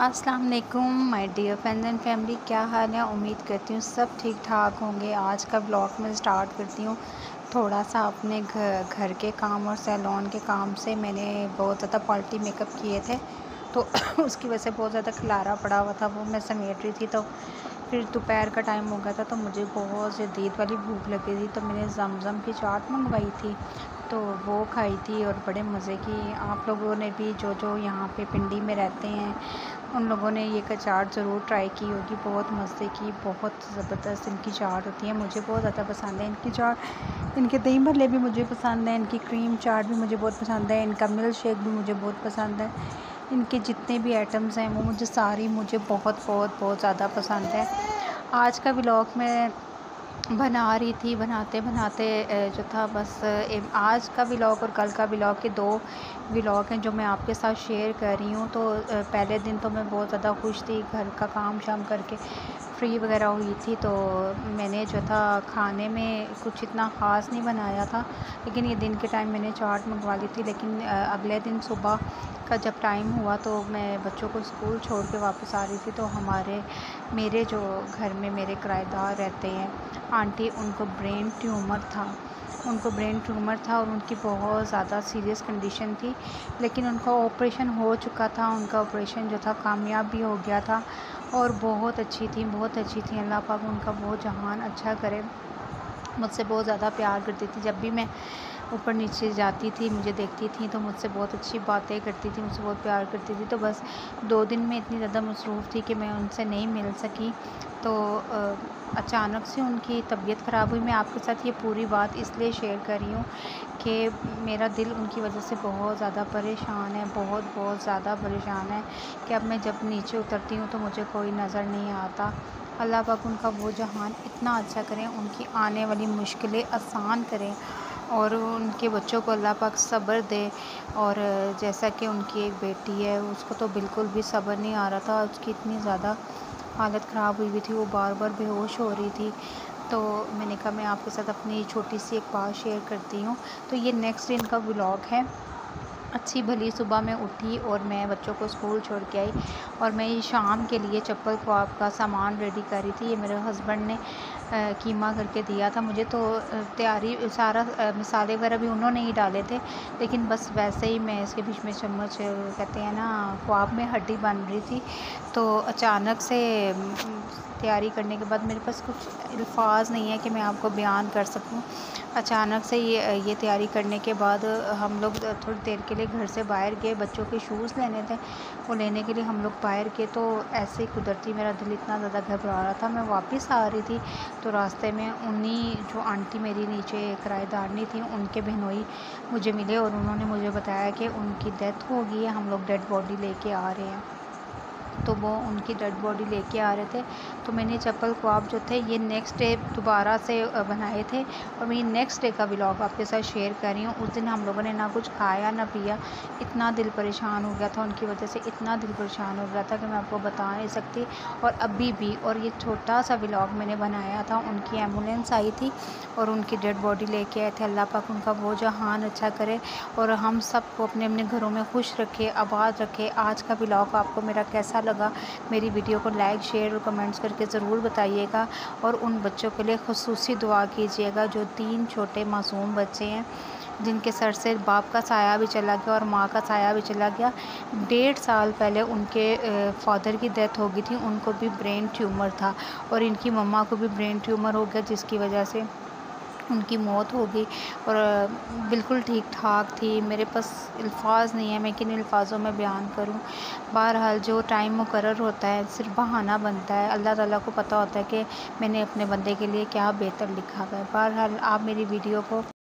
अस्सलाम वालेकुम my dear friends and family, क्या हाल है? उम्मीद करती हूँ सब ठीक ठाक होंगे। आज का ब्लॉग मैं स्टार्ट करती हूँ थोड़ा सा अपने घर घर के काम और सैलून के काम से। मैंने बहुत ज़्यादा पार्टी मेकअप किए थे तो उसकी वजह से बहुत ज़्यादा खिलारा पड़ा हुआ था। वो मैं समेट रही थी तो फिर दोपहर का टाइम हो गया था तो मुझे बहुत शदीद वाली भूख लगी थी तो मैंने जमज़म की चाट मंगवाई थी। तो वो खाई थी और बड़े मज़े की। आप लोगों ने भी जो जो यहाँ पे पिंडी में रहते हैं उन लोगों ने ये चाट ज़रूर ट्राई की होगी। बहुत मज़े की, बहुत ज़बरदस्त इनकी चाट होती है। मुझे बहुत ज़्यादा पसंद है इनकी चाट इनके दही भल्ले भी मुझे पसंद है, इनकी क्रीम चाट भी मुझे बहुत पसंद है, इनका मिल्क शेक भी मुझे बहुत पसंद है। इनके जितने भी आइटम्स हैं, वो मुझे सारी मुझे बहुत बहुत बहुत ज़्यादा पसंद है। आज का ब्लॉग मैं बना रही थी, बनाते बनाते जो था बस आज का ब्लॉग और कल का ब्लॉग के दो ब्लॉग हैं जो मैं आपके साथ शेयर कर रही हूँ। तो पहले दिन तो मैं बहुत ज़्यादा खुश थी, घर का काम शाम करके। फ्री वगैरह हुई थी तो मैंने जो था खाने में कुछ इतना ख़ास नहीं बनाया था, लेकिन ये दिन के टाइम मैंने चाट मंगवा ली थी, लेकिन अगले दिन सुबह का जब टाइम हुआ तो मैं बच्चों को स्कूल छोड़ के वापस आ रही थी तो हमारे, मेरे जो घर में मेरे किराएदार रहते हैं, आंटी उनको ब्रेन ट्यूमर था। उनको ब्रेन ट्यूमर था और उनकी बहुत ज़्यादा सीरियस कंडीशन थी, लेकिन उनका ऑपरेशन हो चुका था, उनका ऑपरेशन जो था कामयाब भी हो गया था और बहुत अच्छी थी, बहुत अच्छी थी। अल्लाह पाक उनका बहुत जहान अच्छा करे, मुझसे बहुत ज़्यादा प्यार करती थी। जब भी मैं ऊपर नीचे जाती थी, मुझे देखती थी तो मुझसे बहुत अच्छी बातें करती थी, मुझसे बहुत प्यार करती थी। तो बस दो दिन में इतनी ज़्यादा मसरूफ़ थी कि मैं उनसे नहीं मिल सकी। तो अचानक से उनकी तबीयत ख़राब हुई। मैं आपके साथ ये पूरी बात इसलिए शेयर कर रही हूँ कि मेरा दिल उनकी वजह से बहुत ज़्यादा परेशान है, बहुत बहुत ज़्यादा परेशान है कि अब मैं जब नीचे उतरती हूँ तो मुझे कोई नज़र नहीं आता। अल्लाह पाक उनका वो जहान इतना अच्छा करें, उनकी आने वाली मुश्किलें आसान करें। और उनके बच्चों को अल्लाह पाक सब्र दे। और जैसा कि उनकी एक बेटी है, उसको तो बिल्कुल भी सब्र नहीं आ रहा था। उसकी इतनी ज़्यादा हालत ख़राब हुई हुई थी, वो बार बार बेहोश हो रही थी। तो मैंने कहा, मैं आपके साथ अपनी छोटी सी एक बात शेयर करती हूँ। तो ये नेक्स्ट दिन का ब्लॉग है। अच्छी भली सुबह में उठी और मैं बच्चों को स्कूल छोड़ के आई। और मैं ये शाम के लिए चप्पल ख्वाब का सामान रेडी कर रही थी। ये मेरे हस्बैंड ने कीमा करके दिया था मुझे तो तैयारी, सारा मसाले वगैरह भी उन्होंने ही डाले थे, लेकिन बस वैसे ही मैं इसके बीच में चम्मच कहते हैं ना, ख्वाब में हड्डी बन रही थी तो अचानक से तैयारी करने के बाद मेरे पास कुछ अल्फाज नहीं है कि मैं आपको बयान कर सकूँ। अचानक से ये ये तैयारी करने के बाद हम लोग थोड़ी देर के लिए घर से बाहर गए, बच्चों के शूज़ लेने थे, वो लेने के लिए हम लोग बाहर गए तो ऐसे ही कुदरती मेरा दिल इतना ज़्यादा घबरा रहा था, मैं वापस आ रही थी तो रास्ते में उन्हीं, जो आंटी मेरी नीचे किराएदारनी थी, उनके बहनोई मुझे मिले और उन्होंने मुझे बताया कि उनकी डेथ हो गई है हम लोग डेड बॉडी लेके आ रहे हैं। तो वो उनकी डेड बॉडी लेके आ रहे थे। तो मैंने चप्पल ख्वाब जो थे, ये नेक्स्ट डे दोबारा से बनाए थे। और मैं नेक्स्ट डे का ब्लॉग आपके साथ शेयर कर रही हूँ। उस दिन हम लोगों ने ना कुछ खाया, ना पिया। इतना दिल परेशान हो गया था, उनकी वजह से इतना दिल परेशान हो गया था कि मैं आपको बता नहीं सकती। और अभी भी, और ये छोटा सा ब्लॉग मैंने बनाया था, उनकी एंबुलेंस आई थी और उनकी डेड बॉडी लेके आए थे। अल्लाह पाक उनका वो जहान अच्छा करे और हम सबको अपने अपने घरों में खुश रखे, आबाद रखे। आज का ब्लॉग आपको मेरा कैसा लगा। मेरी वीडियो को लाइक, शेयर और कमेंट्स करके ज़रूर बताइएगा और उन बच्चों के लिए खसूस दुआ कीजिएगा जो तीन छोटे मासूम बच्चे हैं, जिनके सर से बाप का साया भी चला गया और माँ का साया भी चला गया। डेढ़ साल पहले उनके फादर की डेथ हो गई थी, उनको भी ब्रेन ट्यूमर था और इनकी मम्मा को भी ब्रेन ट्यूमर हो गया, जिसकी वजह से उनकी मौत हो गई और बिल्कुल ठीक ठाक थी। मेरे पास अल्फाज नहीं है, मैं किन अल्फाजों में बयान करूँ? बहरहाल, जो टाइम मुकर होता है, सिर्फ़ बहाना बनता है। अल्लाह ताला को पता होता है कि मैंने अपने बंदे के लिए क्या बेहतर लिखा है। बहरहाल, आप मेरी वीडियो को